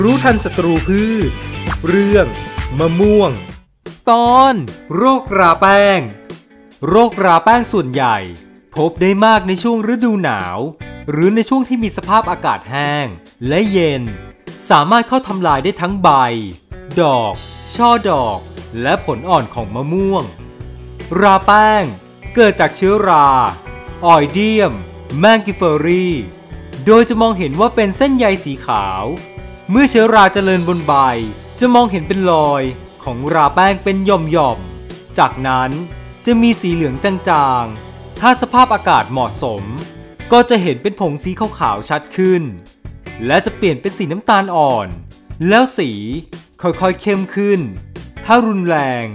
รู้ทันศัตรูพืช เรื่อง มะม่วง ตอน โรคราแป้ง โรคราแป้งส่วนใหญ่ พบได้มากในช่วงฤดูหนาว หรือในช่วงที่มีสภาพอากาศแห้ง และเย็น สามารถเข้าทำลายได้ทั้งใบ ดอก ช่อดอก และผลอ่อนของมะม่วง ราแป้ง เกิดจากเชื้อราออยเดียม แมงกิเฟอรีโดยจะมองเห็นว่าเป็นเส้นใยสีขาว เมื่อเชื้อราเจริญบนใบ จะมองเห็นเป็นรอยของราแป้งเป็นหย่อมๆ จากนั้นจะมีสีเหลืองจางๆ ถ้าสภาพอากาศเหมาะสม ก็จะเห็นเป็นผงสีขาวๆชัดขึ้น และจะเปลี่ยนเป็นสีน้ำตาลอ่อน แล้วสีค่อยๆเข้มขึ้น ถ้ารุนแรง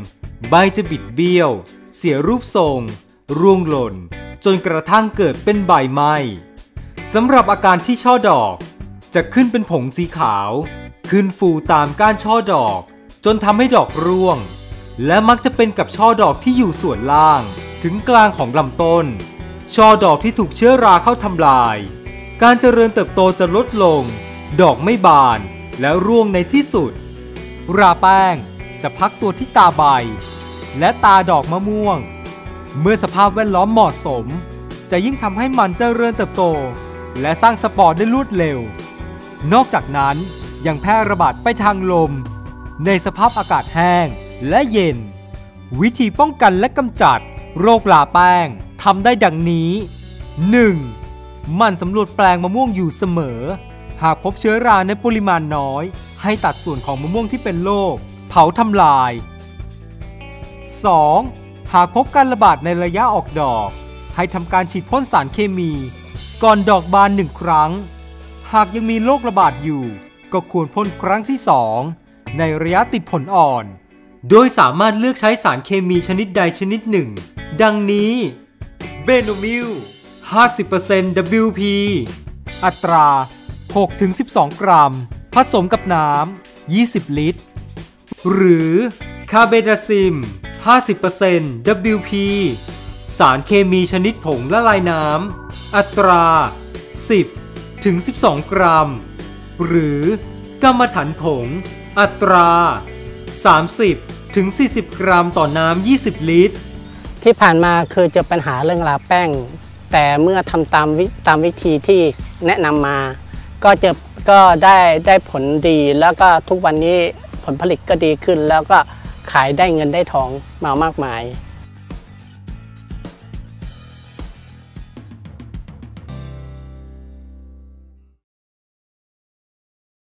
ใบจะบิดเบี้ยว เสียรูปทรง ร่วงหล่น จนกระทั่งเกิดเป็นใบไหม้สำหรับอาการที่ช่อดอก จะขึ้นเป็นผงสีขาว ขึ้นฟูตามก้านช่อดอก จนทำให้ดอกร่วง และมักจะเป็นกับช่อดอกที่อยู่ส่วนล่าง ถึงกลางของลำต้น ช่อดอกที่ถูกเชื้อราเข้าทำลาย การเจริญเติบโตจะลดลง ดอกไม่บานและร่วงในที่สุด ราแป้งจะพักตัวที่ตาใบ และตาดอกมะม่วง เมื่อสภาพแวดล้อมเหมาะสม จะยิ่งทำให้มันเจริญเติบโต และสร้างสปอร์ได้รวดเร็ว นอกจากนั้นยังแพร่ระบาดไปทางลม ในสภาพอากาศแห้งและเย็น วิธีป้องกันและกำจัด โรคลาแป้งทำได้ดังนี้ 1. มันสำรวจแปลงมะม่วงอยู่เสมอ หากพบเชื้อราในปริมาณน้อย ให้ตัดส่วนของมะม่วงที่เป็นโรคเผาทำลาย 2. หากพบการระบาดในระยะออกดอก ให้ทำการฉีดพ่นสารเคมี ก่อนดอกบานหนึ่งครั้ง หากยังมีโรคระบาดอยู่ ก็ควรพ่นครั้งที่ 2 ในระยะติดผลอ่อน โดยสามารถเลือกใช้สารเคมีชนิดใดชนิดหนึ่ง ดังนี้เบโนมิล 50% WP อัตรา 6-12 กรัม ผสมกับน้ำ 20 ลิตร หรือคาเบดาซิม 50% WP สารเคมีชนิดผงละลายน้ำ อัตรา 10 ถึง 12 กรัม หรือกรรมฐานผง อัตรา 30 ถึง 40 กรัมต่อน้ำ 20 ลิตร ที่ผ่านมาคือเจะปัญหาเรื่องลาแป้ง แต่เมื่อทำตามวิตามวิธีที่แนะนำมา ก็จะก็ได้ได้ผลดีแล้วก็ทุกวันนี้ผลผลิตก็ดีขึ้น แล้วก็ขายได้เงินได้ทองมามากมาย